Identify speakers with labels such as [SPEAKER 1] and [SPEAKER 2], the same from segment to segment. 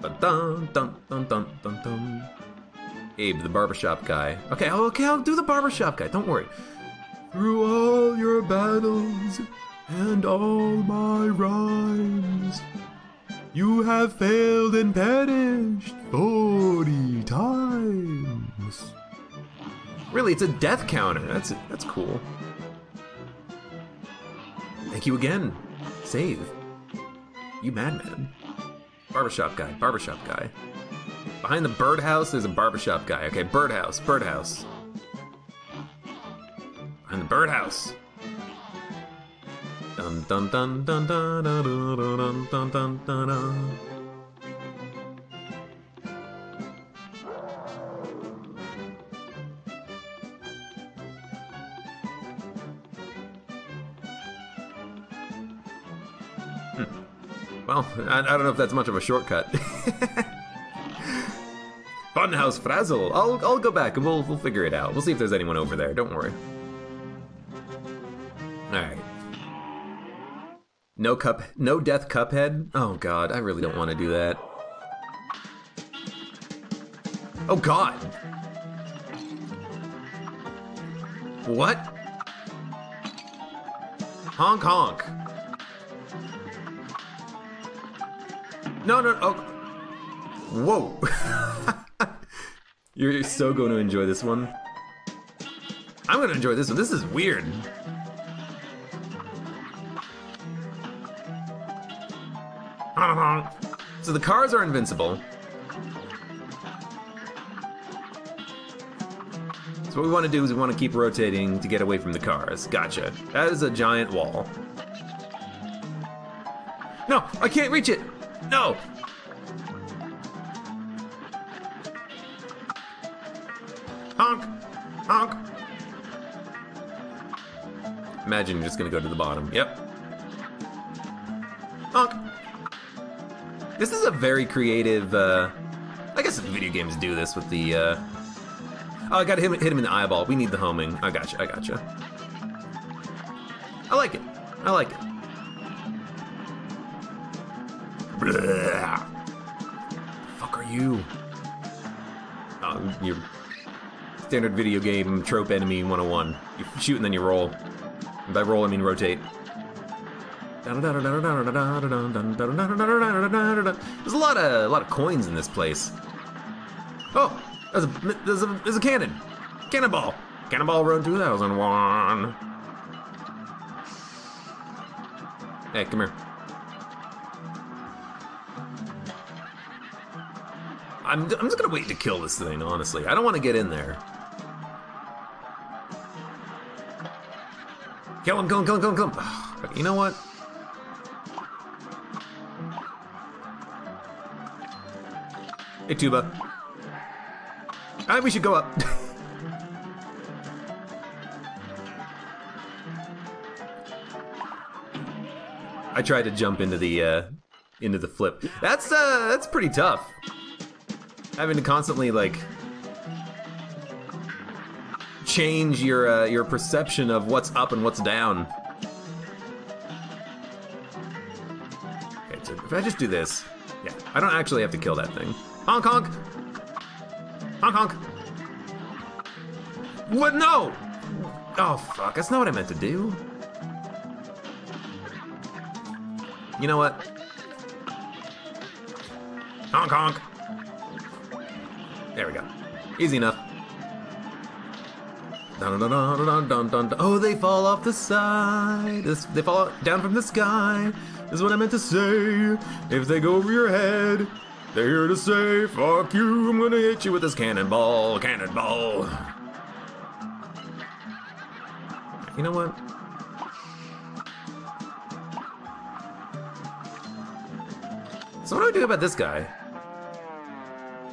[SPEAKER 1] Dun dun dun dun dun dun dun. Abe, the barbershop guy. Okay, okay, I'll do the barbershop guy. Don't worry. Through all your battles and all my rhymes, you have failed and perished forty times. Really, it's a death counter. That's that's cool. Thank you again. Save. You madman. Barbershop guy, barbershop guy. Behind the birdhouse, there's a barbershop guy. Okay, birdhouse, birdhouse. Behind the birdhouse. Dun dun dun dun dun dun dun dun dun dun dun. Well, I, I don't know if that's much of a shortcut. Funhouse Frazzle. I'll I'll go back and we'll we'll figure it out. We'll see if there's anyone over there. Don't worry. All right. No cup, no death cuphead. Oh god, I really don't want to do that. Oh god. What? Honk honk. No, no, oh. Whoa. You're so going to enjoy this one. I'm going to enjoy this one. This is weird. So the cars are invincible. So what we want to do is we want to keep rotating to get away from the cars. Gotcha. That is a giant wall. No, I can't reach it. No! Honk! Honk! Imagine you're just gonna go to the bottom. Yep. Honk! This is a very creative, uh... I guess video games do this with the, uh... Oh, I gotta hit him, hit him in the eyeball. We need the homing. I gotcha, I gotcha. I like it. I like it. Fuck are you? Oh, you're standard video game trope enemy 101. You shoot and then you roll. And by roll I mean rotate. There's a lot of a lot of coins in this place. Oh, there's a there's a there's a cannon, cannonball, cannonball run 2001. Hey, come here. I'm, I'm just gonna wait to kill this thing, honestly. I don't want to get in there. Kill him, kill him, kill him, kill him, kill him. You know what? Hey, Tuba. I Alright, we should go up. I tried to jump into the uh, into the flip. That's uh, that's pretty tough. Having to constantly like change your uh, your perception of what's up and what's down. Okay, so if I just do this, yeah, I don't actually have to kill that thing. Honk honk, honk honk. What? No! Oh fuck! That's not what I meant to do. You know what? Honk honk. There we go. Easy enough. Dun, dun, dun, dun, dun, dun, dun. Oh, they fall off the side. This, they fall down from the sky. This is what I meant to say. If they go over your head, they're here to say, fuck you, I'm gonna hit you with this cannonball, cannonball. You know what? So what do I do about this guy?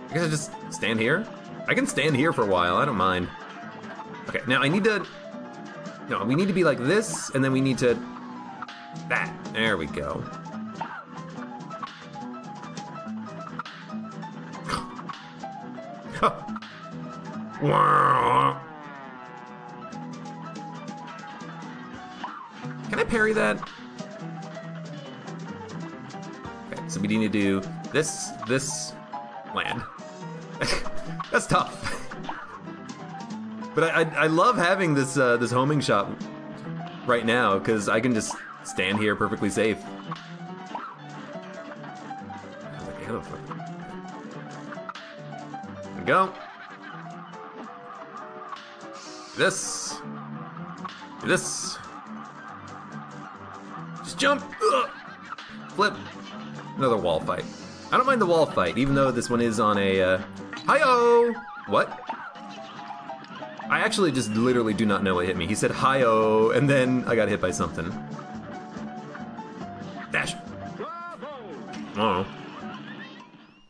[SPEAKER 1] I guess I just stand here? I can stand here for a while, I don't mind. Okay, now I need to... No, we need to be like this, and then we need to... That. There we go. Can I parry that? Okay, so we need to do this this land. That's tough. but I, I, I love having this uh, this homing shot right now because I can just stand here perfectly safe. There we go. This. This. Just jump. Ugh. Flip. Another wall fight. I don't mind the wall fight, even though this one is on a. Uh... Hi-oh! What? I actually just literally do not know what hit me. He said hi-oh, and then I got hit by something. Dash. Oh.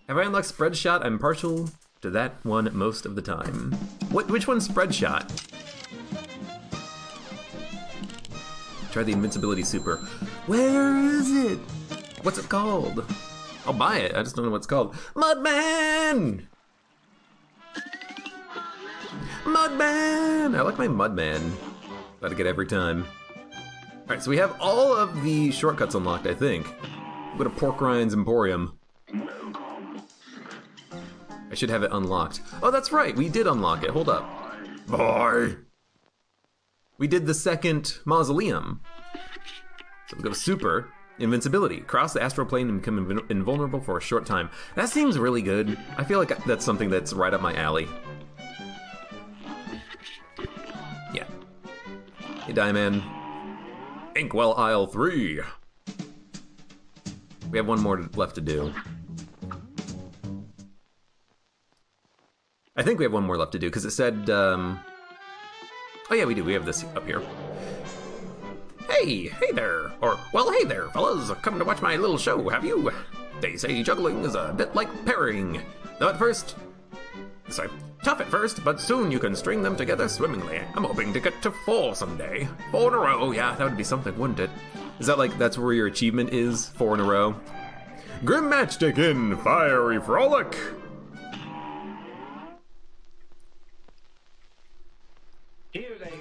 [SPEAKER 1] Have I unlocked spread shot? I'm partial to that one most of the time. What? Which one's spread shot? Try the invincibility super. Where is it? What's it called? I'll buy it. I just don't know what it's called. Mudman! Mudman! I like my Mudman. Got to get every time. Alright, so we have all of the shortcuts unlocked, I think. Go to Porkrind's Emporium. I should have it unlocked. Oh, that's right, we did unlock it. Hold up. Boy! We did the second mausoleum. So we go to super invincibility. Cross the astral plane and become invulnerable for a short time. That seems really good. I feel like that's something that's right up my alley. Hey, Diamond. Inkwell Isle 3. We have one more left to do. I think we have one more left to do because it said, um... Oh yeah, we do. We have this up here. Hey, hey there. Or, well, hey there, fellas. Come to watch my little show, have you? They say juggling is a bit like parrying. Though at first... Sorry. Tough at first, but soon you can string them together swimmingly. I'm hoping to get to four someday. Four in a row, yeah, that would be something, wouldn't it? Is that like, that's where your achievement is? Four in a row? Grim Matchstick in Fiery Frolic!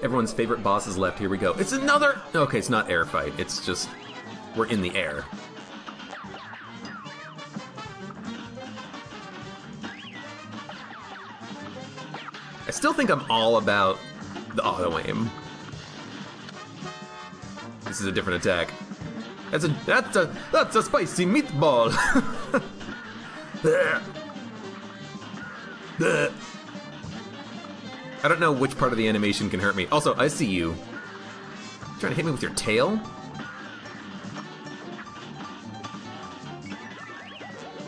[SPEAKER 1] Everyone's favorite boss is left. Here we go. It's another. Okay, it's not air fight. It's just we're in the air. Still think I'm all about the auto aim. This is a different attack. That's a that's a that's a spicy meatball. I don't know which part of the animation can hurt me. Also, I see you. you trying to hit me with your tail?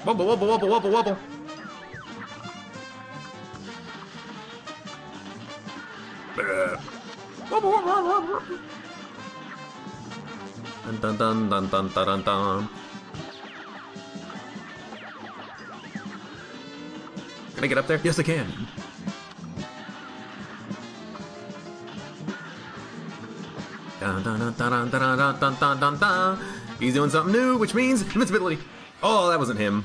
[SPEAKER 1] Wobble, wobble, wobble, wobble, wobble. Dun dun dun dun dun dun dun. Can I get up there? Yes, I can. Dun, dun, dun, dun, dun, dun, dun, dun, dun, dun. He's doing something new, which means invincibility. Oh, that wasn't him.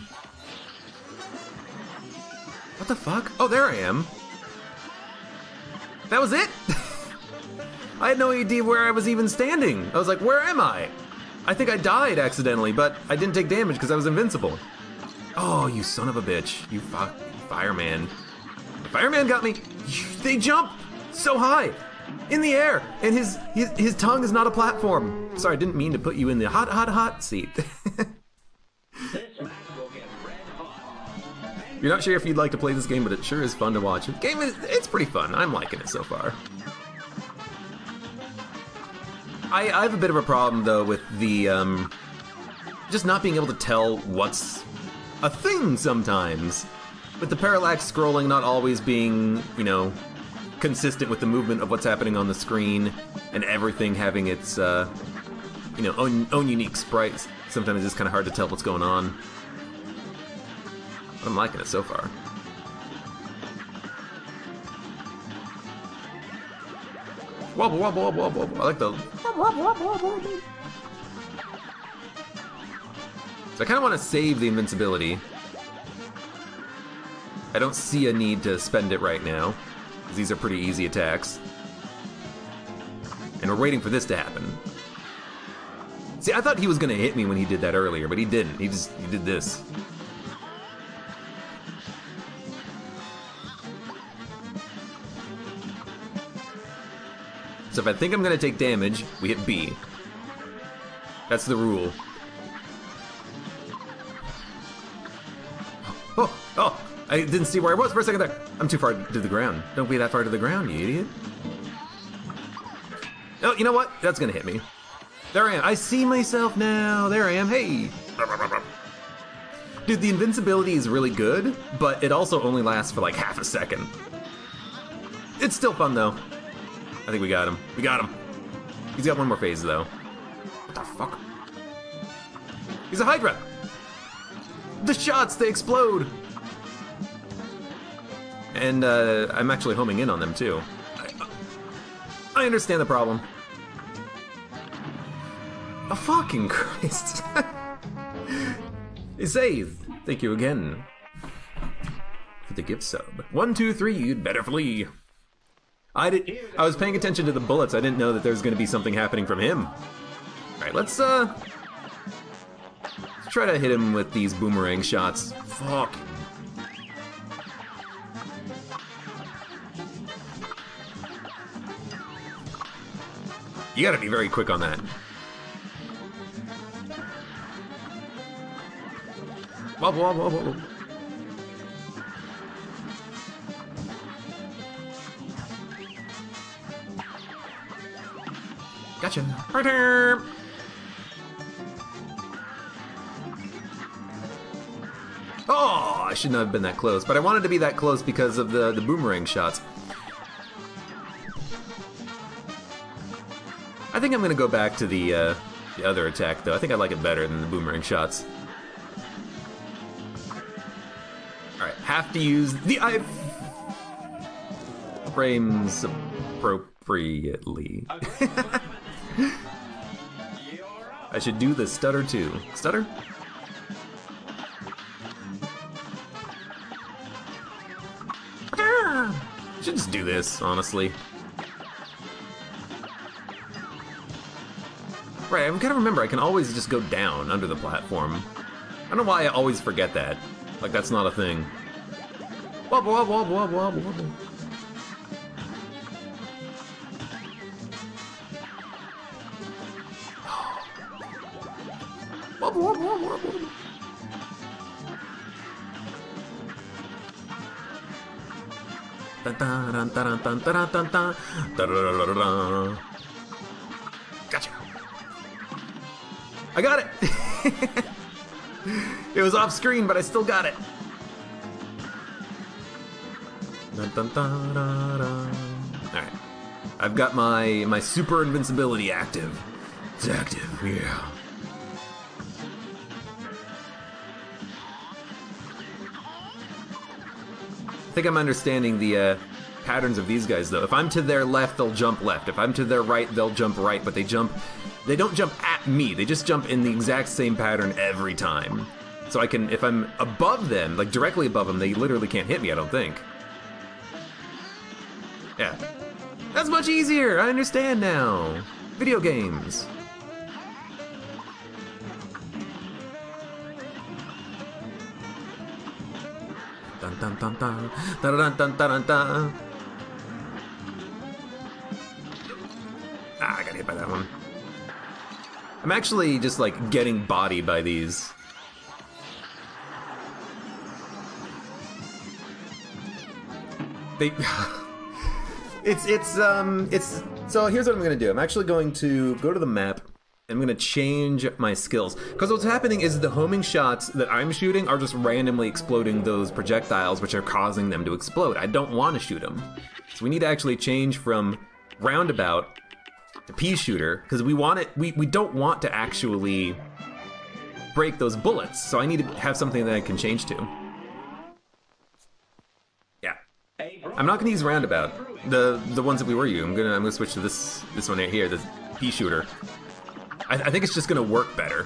[SPEAKER 1] What the fuck? Oh, there I am. That was it? I had no idea where I was even standing. I was like, where am I? I think I died accidentally, but I didn't take damage because I was invincible. Oh, you son of a bitch. You fireman. The fireman got me. They jump so high in the air, and his, his his tongue is not a platform. Sorry, I didn't mean to put you in the hot, hot, hot seat. You're not sure if you'd like to play this game, but it sure is fun to watch. The game is it's pretty fun. I'm liking it so far. I, I have a bit of a problem though with the um, just not being able to tell what's a thing sometimes. With the parallax scrolling not always being, you know, consistent with the movement of what's happening on the screen, and everything having its, uh, you know, own, own unique sprites. Sometimes it's kind of hard to tell what's going on. But I'm liking it so far. Wobble, wobble, wobble, wobble, wobble. I like the... So I kind of want to save the invincibility. I don't see a need to spend it right now. Because these are pretty easy attacks. And we're waiting for this to happen. See, I thought he was gonna hit me when he did that earlier, but he didn't. He just he did this. If I think I'm gonna take damage, we hit B. That's the rule. Oh, oh, I didn't see where I was for a second there. I'm too far to the ground. Don't be that far to the ground, you idiot. Oh, you know what? That's gonna hit me. There I am. I see myself now. There I am. Hey. Dude, the invincibility is really good, but it also only lasts for like half a second. It's still fun though. I think we got him. We got him. He's got one more phase though. What the fuck? He's a Hydra! The shots, they explode! And uh, I'm actually homing in on them too. I, I understand the problem. Oh, fucking Christ. Save. Thank you again for the gift sub. One, two, three, you'd better flee. I did. I was paying attention to the bullets. I didn't know that there was going to be something happening from him. All right, let's uh, let's try to hit him with these boomerang shots. Fuck. You gotta be very quick on that. Wobble, wobble, wobble. Gotcha. Right here. Oh, I shouldn't have been that close, but I wanted to be that close because of the, the boomerang shots. I think I'm gonna go back to the, uh, the other attack, though. I think I like it better than the boomerang shots. Alright, have to use the I frames appropriately. Should do the stutter too. Stutter? Ah, should just do this, honestly. Right, got to remember I can always just go down under the platform. I don't know why I always forget that. Like that's not a thing. Wobble, wobble, wobble, wobble, wobble, Gotcha. I got it! it was off screen, but I still got it. Dun, dun, dun, dun, dun. All right, I've got my my super invincibility active. It's active, yeah. I think I'm understanding the uh, patterns of these guys though. If I'm to their left, they'll jump left. If I'm to their right, they'll jump right. But they jump, they don't jump at me. They just jump in the exact same pattern every time. So I can, if I'm above them, like directly above them, they literally can't hit me. I don't think. Yeah, that's much easier. I understand now. Video games. dun dun dun. Ah, I got hit by that one. I'm actually just like getting bodied by these. They It's it's um it's so here's what I'm gonna do. I'm actually going to go to the map I'm gonna change my skills because what's happening is the homing shots that I'm shooting are just randomly exploding those projectiles, which are causing them to explode. I don't want to shoot them, so we need to actually change from roundabout to pea shooter because we want it. We we don't want to actually break those bullets. So I need to have something that I can change to. Yeah, I'm not gonna use roundabout. The the ones that we were using. I'm gonna I'm gonna switch to this this one right here, the pea shooter. I, I think it's just gonna work better.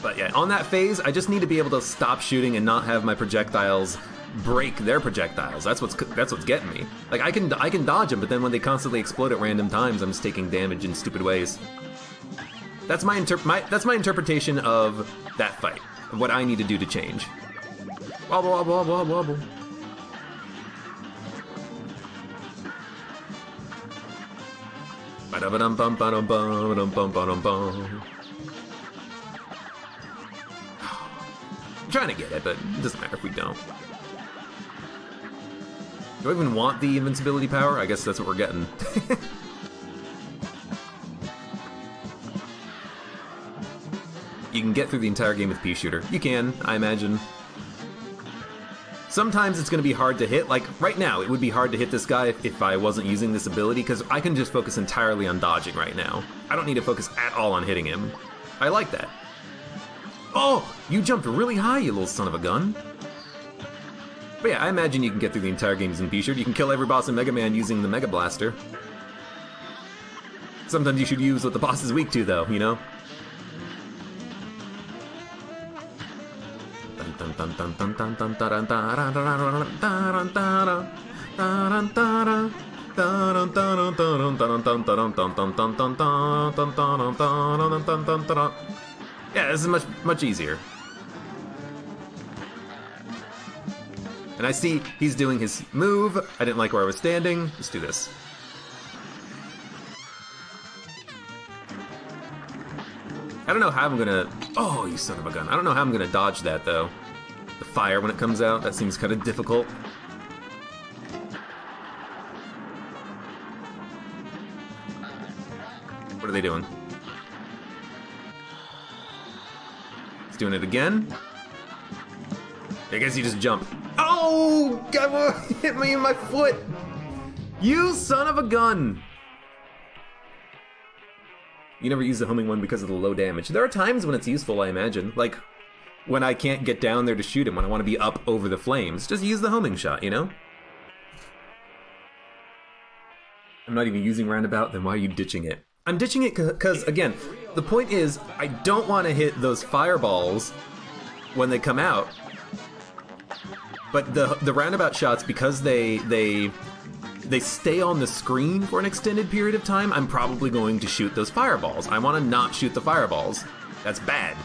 [SPEAKER 1] But yeah, on that phase, I just need to be able to stop shooting and not have my projectiles break their projectiles. That's what's that's what's getting me. Like I can I can dodge them, but then when they constantly explode at random times, I'm just taking damage in stupid ways. That's my interp my that's my interpretation of that fight. of what I need to do to change. Wobble, wobble, wobble, wobble, I'm trying to get it, but it doesn't matter if we don't. Do I even want the invincibility power? I guess that's what we're getting. you can get through the entire game with Pea Shooter. You can, I imagine. Sometimes it's going to be hard to hit. Like, right now, it would be hard to hit this guy if, if I wasn't using this ability, because I can just focus entirely on dodging right now. I don't need to focus at all on hitting him. I like that. Oh, you jumped really high, you little son of a gun. But yeah, I imagine you can get through the entire game using Pea Shooter. You can kill every boss in Mega Man using the Mega Blaster. Sometimes you should use what the boss is weak to, though, you know? Yeah, this is much much easier. And I see he's doing his move. I didn't like where I was standing. Let's do this. I don't know how I'm gonna... Oh, you son of a gun. I don't know how I'm gonna dodge that, though. The fire when it comes out, that seems kind of difficult. What are they doing? He's doing it again. I guess you just jump. Oh! God, hit me in my foot! You son of a gun! You never use the homing one because of the low damage. There are times when it's useful, I imagine. Like, when I can't get down there to shoot him, when I want to be up over the flames. Just use the homing shot, you know? I'm not even using roundabout, then why are you ditching it? I'm ditching it because, again, the point is, I don't want to hit those fireballs when they come out. But the the roundabout shots, because they they they stay on the screen for an extended period of time, I'm probably going to shoot those fireballs. I want to not shoot the fireballs. That's bad.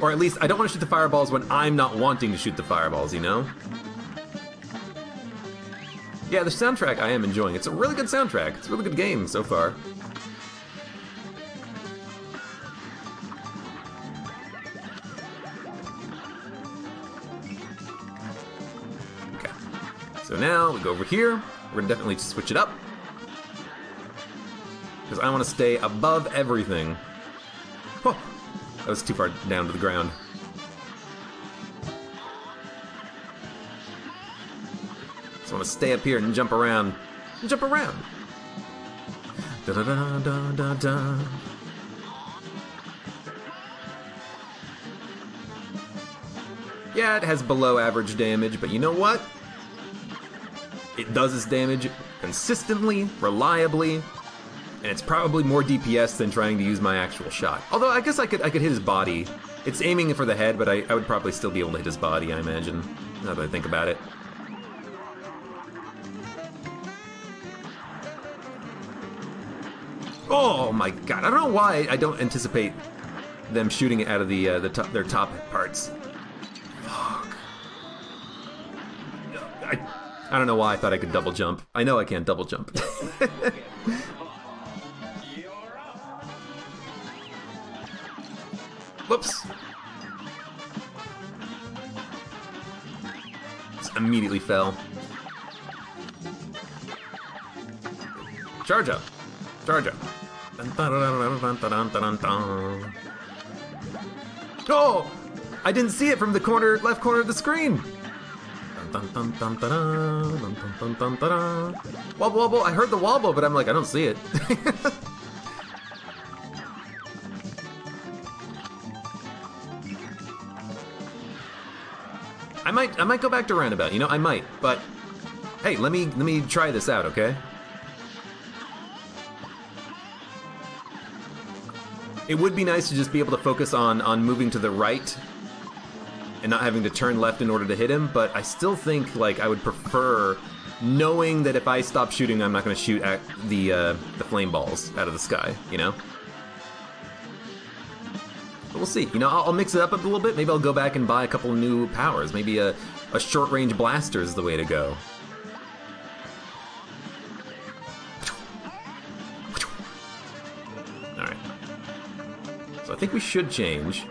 [SPEAKER 1] Or at least I don't want to shoot the fireballs when I'm not wanting to shoot the fireballs, you know? Yeah, the soundtrack I am enjoying. It's a really good soundtrack. It's a really good game so far. Okay. So now we go over here. We're gonna definitely switch it up. Because I want to stay above everything. That was too far down to the ground. Just want to stay up here and jump around. Jump around. Da da da da da da. Yeah, it has below average damage, but you know what? It does its damage consistently, reliably, and it's probably more DPS than trying to use my actual shot. Although I guess I could I could hit his body. It's aiming for the head, but I, I would probably still be able to hit his body, I imagine, now that I think about it. Oh my god, I don't know why I don't anticipate them shooting it out of the, uh, the top, their top parts. Fuck. I, I don't know why I thought I could double jump. I know I can't double jump. Whoops. Just immediately fell. Charge up. Charge up. Oh! I didn't see it from the corner, left corner of the screen. Wobble wobble. I heard the wobble, but I'm like, I don't see it. Might, I might go back to roundabout. You know, I might. But hey, let me, let me try this out, okay? It would be nice to just be able to focus on on moving to the right and not having to turn left in order to hit him, but I still think like I would prefer knowing that if I stop shooting, I'm not going to shoot at the uh, the flame balls out of the sky, you know? But we'll see. You know, I'll, I'll, mix it up a little bit. Maybe I'll go back and buy a couple new powers. Maybe a, a short range blaster is the way to go. Alright. So I think we should change.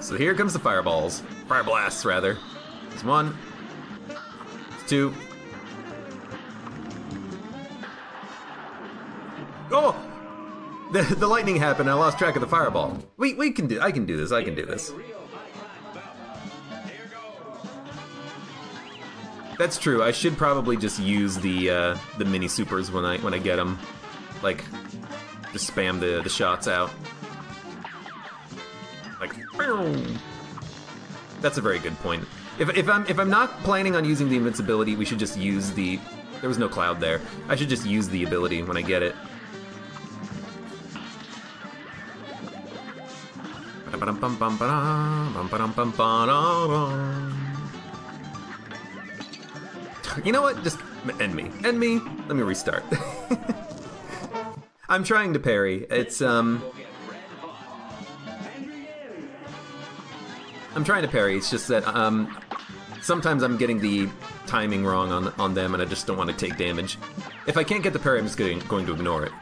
[SPEAKER 1] So here comes the fireballs. Fire blasts, rather. There's one. Two. Oh! The, the lightning happened. I lost track of the fireball. We, we can do. I can do this. I can do this. That's true. I should probably just use the uh, the mini supers when I when I get them. Like, just spam the the shots out. Like, that's a very good point. If, if I'm if I'm not planning on using the invincibility, we should just use the. There was no cloud there. I should just use the ability when I get it. You know what? Just end me. End me. Let me restart. I'm trying to parry. It's um I'm trying to parry. It's just that um, sometimes I'm getting the timing wrong on on them, and I just don't want to take damage. If I can't get the parry, I'm just getting, going to ignore it.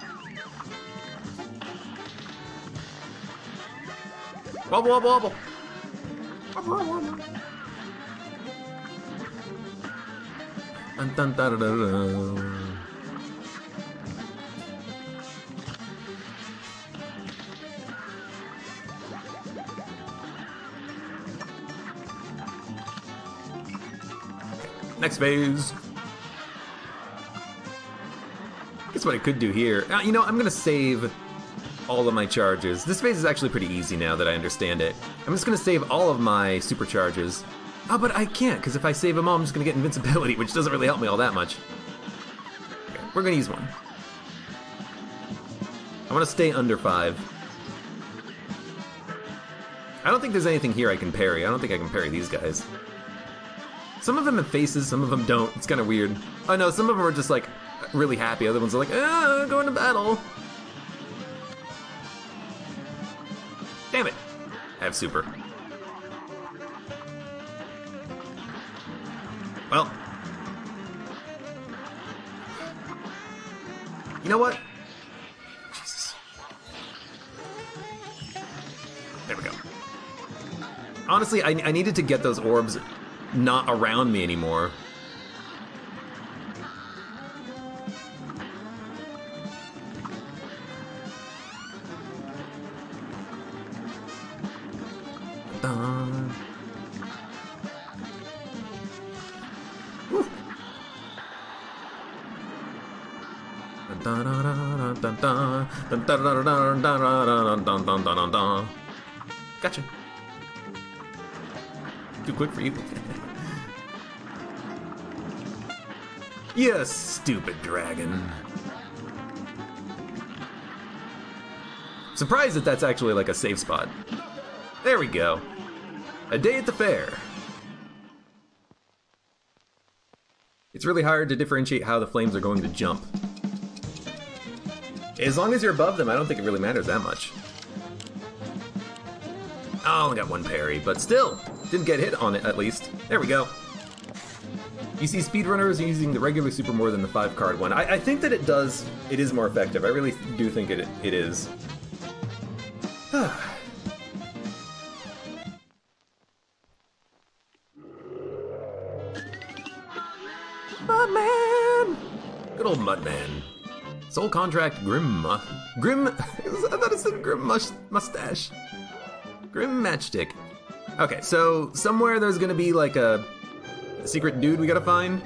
[SPEAKER 1] Wobble, wobble, wobble. Next phase. Guess what I could do here. Uh, you know, I'm gonna save all of my charges. This phase is actually pretty easy now that I understand it. I'm just gonna save all of my supercharges. Oh, but I can't, because if I save them all, I'm just gonna get invincibility, which doesn't really help me all that much. Okay, we're gonna use one. I wanna stay under five. I don't think there's anything here I can parry. I don't think I can parry these guys. Some of them have faces, some of them don't. It's kind of weird. I know, some of them are just like really happy. Other ones are like, ah, going to battle. Damn it. I have super. Well. You know what? Jesus. There we go. Honestly, I, I needed to get those orbs not around me anymore. Gotcha. Too quick for you. You stupid dragon. Surprised that that's actually like a safe spot. There we go. A day at the fair. It's really hard to differentiate how the flames are going to jump. As long as you're above them, I don't think it really matters that much. Oh, I only got one parry, but still, didn't get hit on it at least. There we go. You see speedrunners using the regular super more than the five card one. I, I think that it does, it is more effective. I really do think it, it is. Mudman! Good old Mudman. Soul contract Grim. Uh, Grim. I thought it said Grim mus mustache. Grim matchstick. Okay, so somewhere there's gonna be like a the secret dude we gotta find.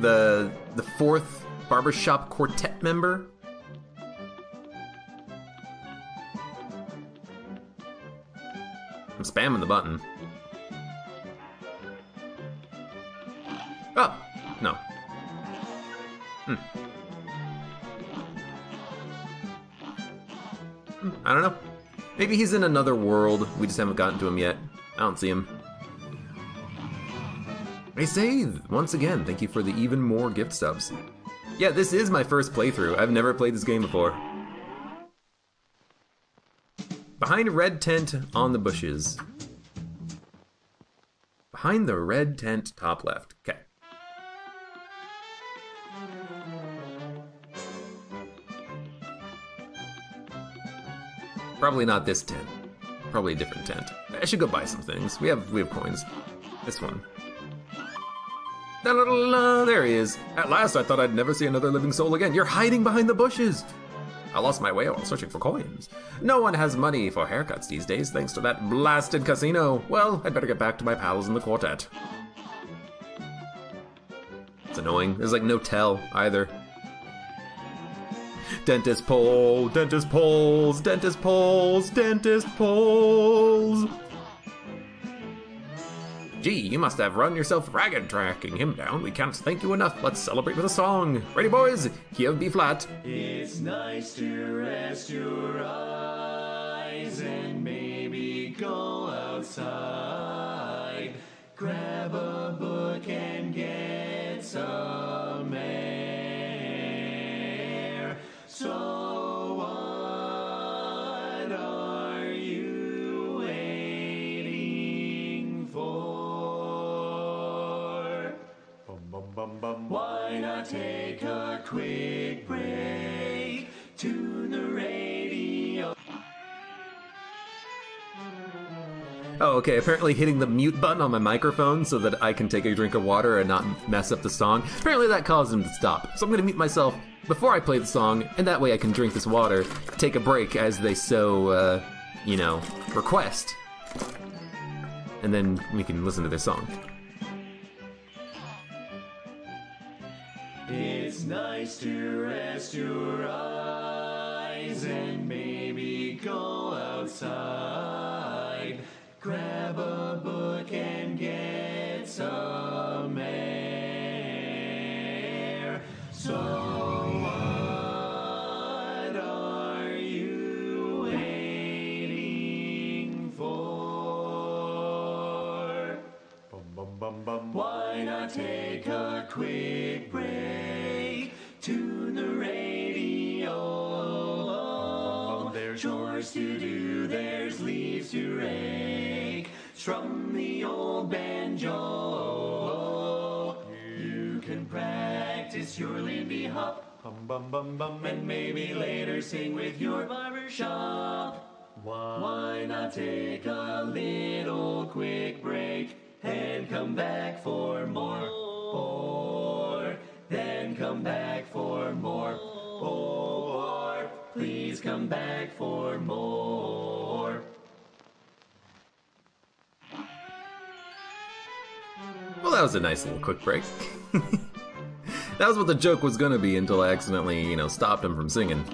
[SPEAKER 1] The the fourth barbershop quartet member. I'm spamming the button. Oh, no. Hmm. hmm I don't know. Maybe he's in another world. We just haven't gotten to him yet. I don't see him. Hey, Save! Once again, thank you for the even more gift subs. Yeah, this is my first playthrough. I've never played this game before. Behind a red tent on the bushes. Behind the red tent top left. Okay. Probably not this tent. Probably a different tent. I should go buy some things. We have we have coins. This one. There he is. At last, I thought I'd never see another living soul again. You're hiding behind the bushes. I lost my way while searching for coins. No one has money for haircuts these days thanks to that blasted casino. Well, I'd better get back to my pals in the quartet. It's annoying. There's like no tell either. Dentist pole, dentist poles, dentist poles, dentist poles. Gee, you must have run yourself ragged tracking him down. We can't thank you enough. Let's celebrate with a song. Ready, boys? Of B flat.
[SPEAKER 2] It's nice to rest your eyes and maybe go outside. Grab a book and get some Why not take a quick break? Tune the radio.
[SPEAKER 1] Oh, okay. Apparently, hitting the mute button on my microphone so that I can take a drink of water and not mess up the song. Apparently, that caused him to stop. So I'm gonna mute myself before I play the song, and that way I can drink this water, take a break as they so, uh, you know, request. And then we can listen to this song.
[SPEAKER 2] Nice to rest your eyes and maybe go outside. Grab a book and get some air. So what are you waiting for? Why not take a quick break? Chores to do, there's leaves to rake. Strum the old banjo. You can practice your Lindy Hop. Bum, bum, bum, bum. And maybe later sing with your barber shop. Why not take a little quick break and come back for more? Or then come back for more. Please come back for more.
[SPEAKER 1] Well, that was a nice little quick break. that was what the joke was gonna be until I accidentally, you know, stopped him from singing.